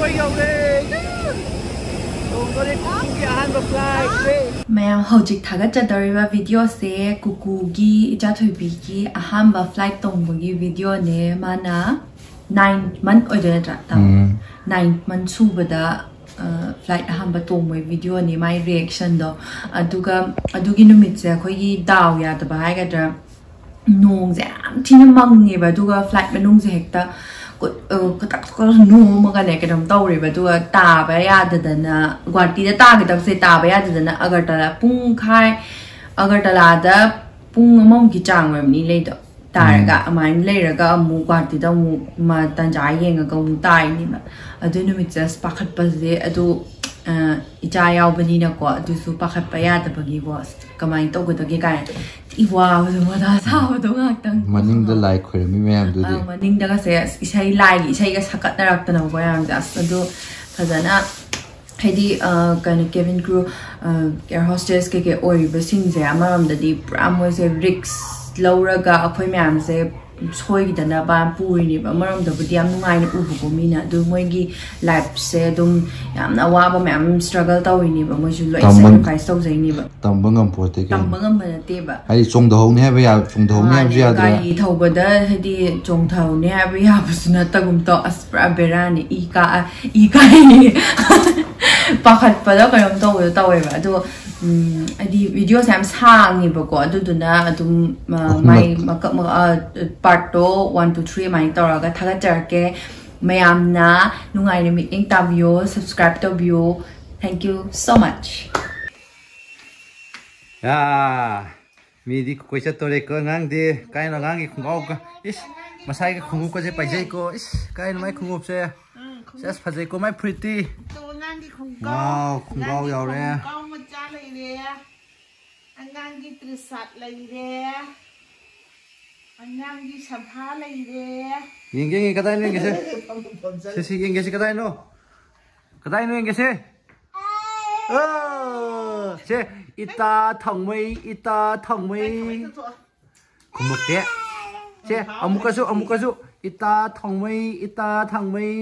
ꯑꯩꯈꯣꯏ ꯌꯧꯔꯦ ꯇꯣꯡꯗꯣꯔꯦ ꯀꯨꯀꯨꯒꯤ ꯑꯍꯥꯟꯕ ꯐ꯭ꯂꯥꯏꯠ ꯃꯌꯥꯝ ꯍꯧꯖꯤꯛ ꯊꯥꯒꯠꯆꯗꯧꯔꯤꯕ ꯚꯤꯗꯤꯑꯣꯁꯦ ꯀꯨꯀꯨꯒꯤ ꯏꯆꯥꯊꯣꯏꯕꯤꯒꯤ ꯑꯍꯥꯟꯕ ꯐ꯭ꯂꯥꯏꯠ ꯇꯣꯡꯕꯒꯤ ꯚꯤꯗꯤꯑꯣꯅꯦ ꯃꯥꯅ ꯅꯥꯏꯟ ꯃꯟ ꯑꯣꯏꯗꯣꯏ ꯅꯠꯇ꯭ꯔꯥ ꯅꯥꯏꯟ ꯃꯟ ꯁꯨꯕꯗ ꯐ꯭ꯂꯥꯏꯠ ꯑꯍꯥꯟꯕ ꯇꯣꯡꯕꯒꯤ ꯚꯤꯗꯤꯑꯣꯅꯦ ꯃꯥꯏ ꯔꯤꯌꯦꯛꯁꯟꯗꯣ ꯑꯗꯨꯒ ꯑꯗꯨꯒꯤ ꯅꯨꯃꯤꯠꯁꯦ ꯑꯩꯈꯣꯏꯒꯤ ꯗꯥꯎ ꯌꯥꯗꯕ ꯍꯥꯏꯒꯗ꯭ꯔꯥ ꯅꯣꯡꯁꯦ ꯌꯥꯝ ꯊꯤꯅ ꯃꯪꯉꯦꯕ ꯑꯗꯨꯒ ꯐ꯭ꯂꯥꯏꯠ ꯃꯅꯨꯡꯁꯦ ꯍꯦꯛꯇ ꯀꯇꯛ ꯅꯣꯝꯃꯒꯅꯦ ꯀꯩꯅꯣꯝ ꯇꯧꯔꯦꯕ ꯑꯗꯨꯒ ꯇꯥꯕ ꯌꯥꯗꯗꯅ ꯒꯨꯍꯥꯇꯤꯗ ꯇꯥꯒꯗꯕꯁꯦ ꯇꯥꯕ ꯌꯥꯗꯗꯅ ꯑꯒꯔꯇꯂꯥ ꯄꯨꯡꯈꯥꯏ ꯑꯒꯔꯇꯂꯥꯗ ꯄꯨꯡ ꯑꯃꯃꯨꯛꯀꯤ ꯆꯥꯡ ꯑꯣꯏꯔꯝꯅꯤ ꯂꯩꯗꯣ ꯇꯥꯔꯒ ꯑꯗꯨꯃꯥꯏꯅ ꯂꯩꯔꯒ ꯑꯃꯨꯛ ꯒꯨꯍꯥꯇꯤꯗ ꯑꯃꯨꯛ ꯇꯟꯖꯥ ꯌꯦꯡꯉꯒ ꯑꯃꯨꯛ ꯇꯥꯏꯅꯦꯕ ꯑꯗꯨ ꯅꯨꯃꯤꯠꯁꯦ ꯄꯥꯈꯠꯄꯁꯦ ꯑꯗꯨ ꯏꯆꯥ ꯌꯥꯎꯕꯅꯤꯅꯀꯣ ꯑꯗꯨꯁꯨ ꯄꯥꯈꯠꯄ ꯌꯥꯗꯕꯒꯤꯀꯣ ꯀꯃꯥꯏꯅ ꯇꯧꯒꯗꯒꯦ ꯀꯥꯏꯅ ꯏꯋꯥꯕꯗꯣ ꯃꯊꯥ ꯁꯥꯕꯗꯣ ꯉꯥꯛꯇꯪ ꯃꯅꯤꯡꯗ ꯂꯥꯏ ꯈꯣꯏꯔꯝꯃꯤ ꯃꯌꯥꯝꯗꯨꯗꯤ ꯃꯅꯤꯡꯗꯒꯁꯦ ꯏꯁꯩ ꯂꯥꯏꯒꯤ ꯏꯁꯩꯒ ꯁꯛꯀꯠꯅꯔꯛꯇꯅꯀꯣ ꯃꯌꯥꯝꯁꯦ ꯑꯁ ꯑꯗꯨ ꯐꯖꯅ ꯍꯥꯏꯗꯤ ꯀꯩꯅꯣ ꯀꯦꯕꯤꯟ ꯀ꯭ꯔꯨ ꯑꯦꯌꯔ ꯍꯣꯁꯇꯦꯁ ꯀꯩꯀꯩ ꯑꯣꯏꯔꯤꯕꯁꯤꯡꯁꯦ ꯑꯃꯔꯣꯝꯗꯗꯤ ꯄꯨꯔꯥ ꯃꯣꯏꯁꯦ ꯔꯤꯛꯁ ꯂꯧꯔꯒ ꯑꯩꯈꯣꯏ ꯃꯌꯥꯝꯁꯦ soidana puineba maram da budi am ngai ni ubu ko mina du moi gi life se dum yam na wa ba mam struggle taw ni ba moi ju loi se kai stau zai ni ba tam bang am po te tam bang am ba te ba ai chong da hong ne ba ya chong da hong ne ba ya da ai thau ba da hadi chong thau ne ba ya ba ta gum to as pra berani i ka i ka ni pa khat pa da ka yom to wa ta wa adi video sam sang ni ba ko adu duna adum mai maka ma part to 1 2 3 mai tora ga thaga char ke mayam na nungai ni mi ing tabio subscribe to bio thank you so much ya mi di ko cha tore ko ngang di kai no ngang ik ngau ka is masai ka khungu ko je pa jai ko is kai no mai khungu se Just phải dạy cô mấy pretty. Wow, không bao giờ đấy. ꯂꯩꯔꯦ ꯑꯉꯥꯡꯒꯤ ꯇ꯭ꯔꯤꯁꯥꯠ ꯂꯩꯔꯦ ꯑꯉꯥꯡꯒꯤ ꯁꯚꯥ ꯂꯩꯔꯦ ꯌꯦꯡꯒꯦ ꯌꯦꯡꯒꯦ ꯀꯗꯥꯏꯅꯣ ꯌꯦꯡꯒꯦꯁꯦ ꯁꯤꯁꯤ ꯌꯦꯡꯒꯦꯁꯦ ꯀꯗꯥꯏꯅꯣ ꯀꯗꯥꯏꯅꯣ ꯌꯦꯡꯒꯦꯁꯦ ꯁꯦ ꯏꯇꯥ ꯊꯪꯃꯩ ꯏꯇꯥ ꯊꯪꯃꯩ ꯈꯨꯝꯃꯛꯇꯦ ꯁꯦ ꯑꯃꯨꯛꯀꯁꯨ ꯑꯃꯨꯛꯀꯁꯨ ꯏꯇꯥ ꯊꯪꯃꯩ ꯏꯇꯥ ꯊꯪꯃꯩ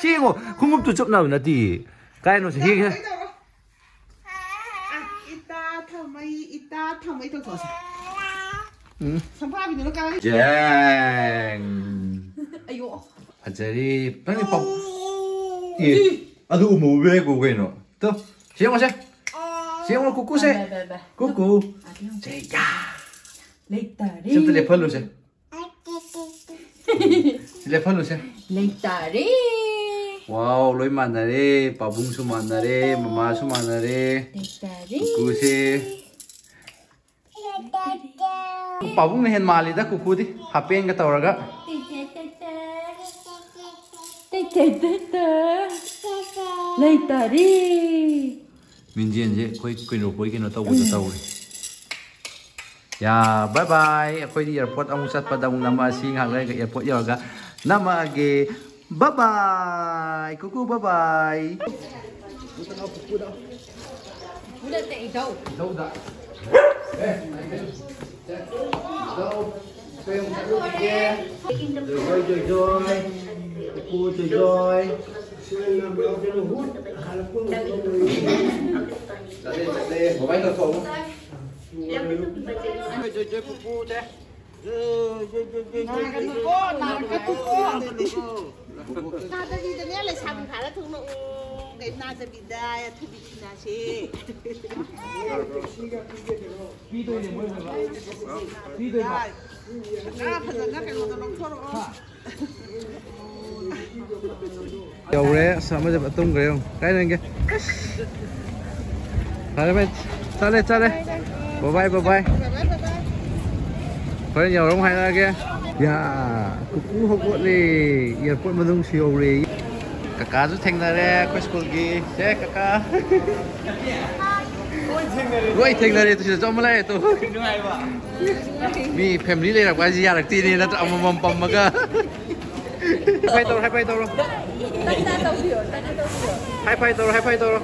ꯁꯤ ꯌꯦꯡꯉꯣ ꯈꯣꯡꯎꯞꯇꯨ ꯆꯨꯞꯅꯕ ꯅꯠꯇꯦ cái nó hiên ha ita thamai ita sao to thosa sampa nó no ka jang ayo ajari pani pop i adu umu be ko ko no to siang mo se siang mo kuku se kuku se ya leitari se telefono se telefono se leitari Wow, lối màn này đi, bảo bung su màn này đi, mama su màn này đi. Cucu si. Bảo bung hiện màn đi đó cucu đi, hấp bên cái tàu ra cả. Lấy tờ đi. Mình diện chứ, quay quay nổ quay cái nó tàu quay tàu đi. Yeah, dạ, bye bye. Aku di airport, aku sat pada undang masih ngagai ke airport juga. Nama lagi Bye bye. Cuckoo bye bye. Cuckoo đâu? Cuckoo đâu? tại đâu? Đâu dạ? Đâu? Xem cuckoo kia. Rồi rồi rồi rồi. Cuckoo Bỏ bánh tàu sống. Chơi chơi. Nagkaduko, nagkatuko. Nadabi daniya le sabi kara thungno cái nadabi da ya thubi china she. Pido ne mo ba. Pido ba. Na phaja na kai mo to nong thoro. Yaure sama jab atum gaye hum. Kai nenge. Hare bhai. Chale chale. Bye bye bye bye. Bye bye bye bye phải nhiều lắm hay là kia? Ya kuku học bộ đi airport mà đông siêu đi kaka rất thành ra đấy có school gì thế kaka Ôi thành ra đấy tôi sẽ cho mà lại tôi. Mi family này là cái gì à đặc tin này nó ông mầm mầm mầm mà cơ. Hai tàu hai bay tàu rồi hai bay tàu hai bay tàu rồi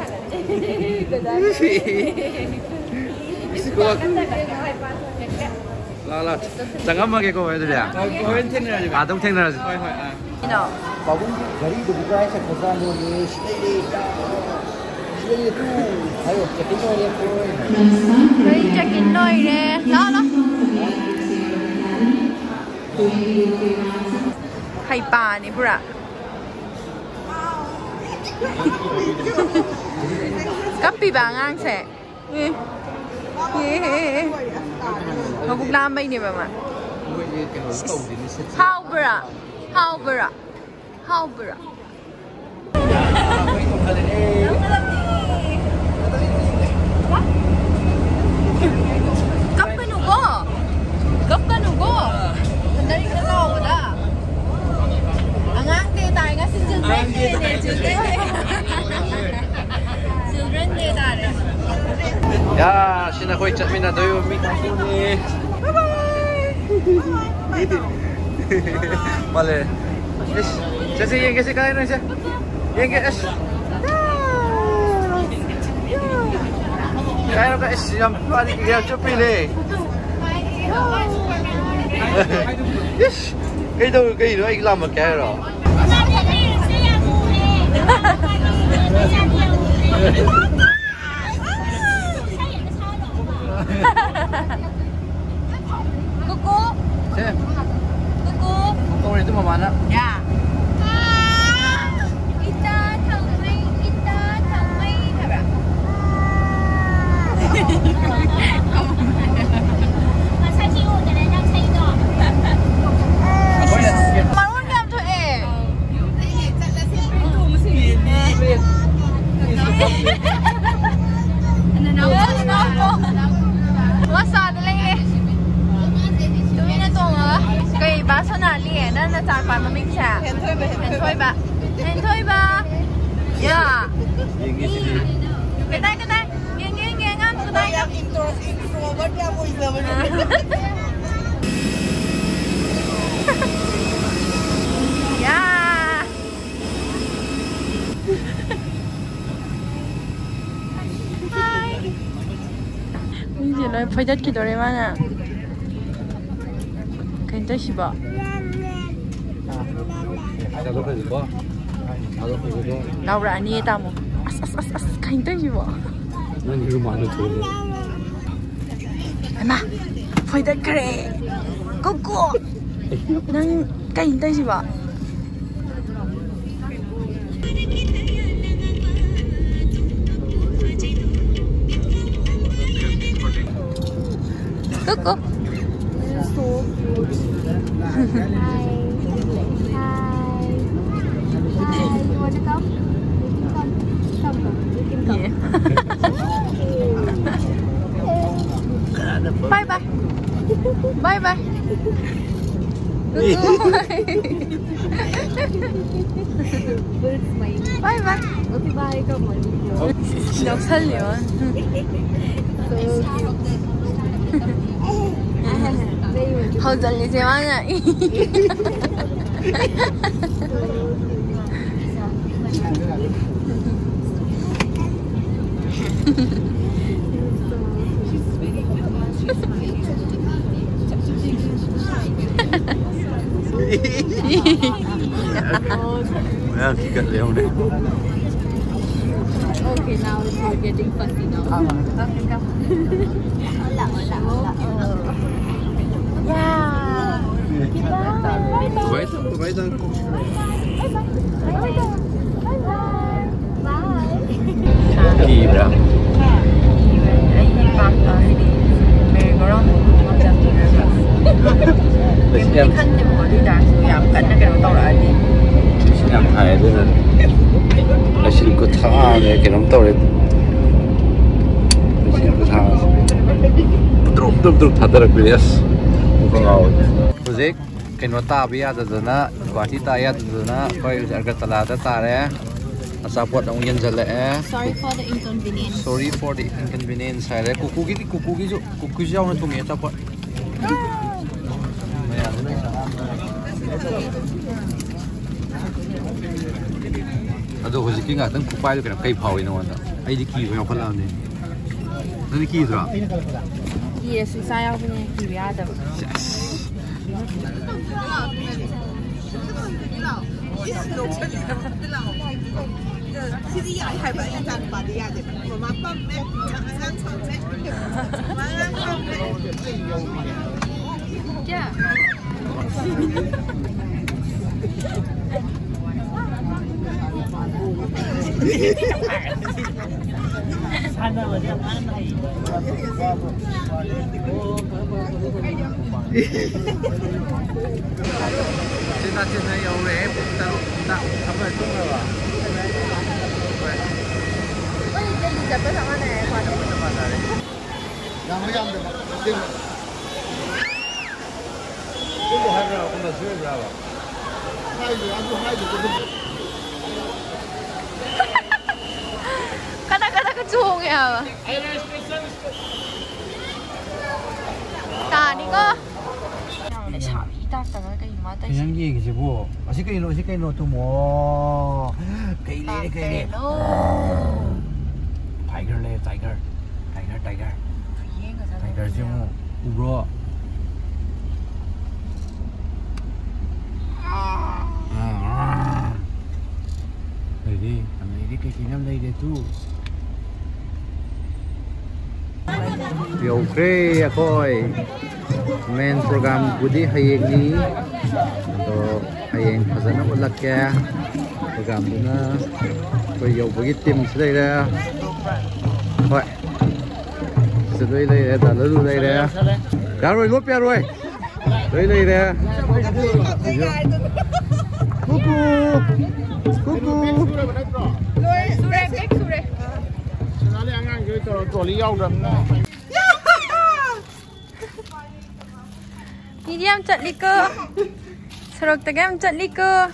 là là chẳng âm cái cô ấy rồi à à đông thanh là bảo cũng gari được cái sản phẩm ra luôn đi đi đi tu hay là check in nơi đi thôi đấy check in nơi đi đó đó hay bà này bữa cắp bị bà ngang sẽ Yeah se Ê. Ê. Nó cũng làm bây nè bà mà. How bra How bra How bra Cấp cái nụ có Cấp cái nụ có Thành đây cái to rồi đó À ngang tê tài ngã xin children day nè children day Children day ta đấy 야 신나 거의 짜미나 너요 미타소니 빨리 에스 자세 얘기 세 가이는 이제 얘기 에스 가이는 거 에스 좀 빨리 그냥 좀 빌래 에스 cái đâu cái nữa anh làm một cái rồi Cuckoo xem Cuckoo câu này tôi mà bán á Yeah Ita thằng mây Ita thằng mây Thật ạ Marun làm thôi ê Masa na lang eh Tumi na to nga Kay baso na li eh Na na sa pa maming siya Hentoy ba? Hentoy ba? Hentoy ba? Yeah 얘기 sini Katay katay Ngeng ngeng ngeng ngam Katay ka intro introvert ya voice over Yeah Hi Bây giờ nói phải đất cái đồ này mà nè Cái đó gì bỏ 나도 그래 이거 나도 그거 Đâu ra ni tao một As as as as Cái đó gì bỏ 난 이거 많이 좋은데 Emma Phải đất kare Cô cô Nang Cái đó gì bỏ Cuckoo. Yeah. Bye bye. bye bye. Đọc 살려. hầu dần lý chế mang này 뭐야 Well, kikat leon eh. Okay, now we're getting fuzzy now. Okay, come. Hola, hola, hola. Yeah. Bye-bye. Bye-bye. Bye-bye. Bye-bye. Bye-bye. Merry-go-round em thay đây là là xin có tha này cái nắm tàu đấy là xin có tha drop drop drop thà được bây giờ không ngầu project cái nó ta bây giờ rồi na quả thì ta ya rồi na coi ở cái tala đó ta đấy Asapot ang yan sa le Sorry for the inconvenience. Sorry for the inconvenience hai le kuku ki kuku ki jo kuku 阿都好是的啊，等古摆就给人盖泡的那玩意儿，哎，你记住要困难的，那你记住啊。也是三幺五年九月的。Trên ta trên này yếu đấy, ta ta thấm về tung rồi à? 中国还是我们随便抓吧。汉语，俺就汉语，这个。까닥까닥그좋은 야. 자, 이거. 그냥 얘기지 뭐. 아시까이 너, 아시까이 너또 뭐. 데일리, 데일리. 타이거 레, 타이거, 타이거, 타이거. 타이거 지금 우러. Đi, làm này đi cái kỷ năm đây để tu. à coi. main program budi hayeng ni to hayeng phajana ulakya program duna ko yau bagi tim đây ra hoi sedai lai ra da lu lai ra ya rồi lốp ya rồi. Đây đây ra cucu cucu Đi đi em trận đi cơ. Sao được tao em trận đi cơ.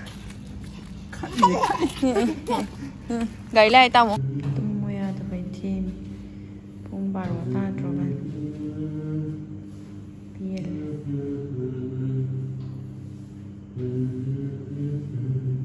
Gãy lại tao một. Tung mùi à tao phải thêm. Bông bà rổ ta trò bạn. Mm-hmm.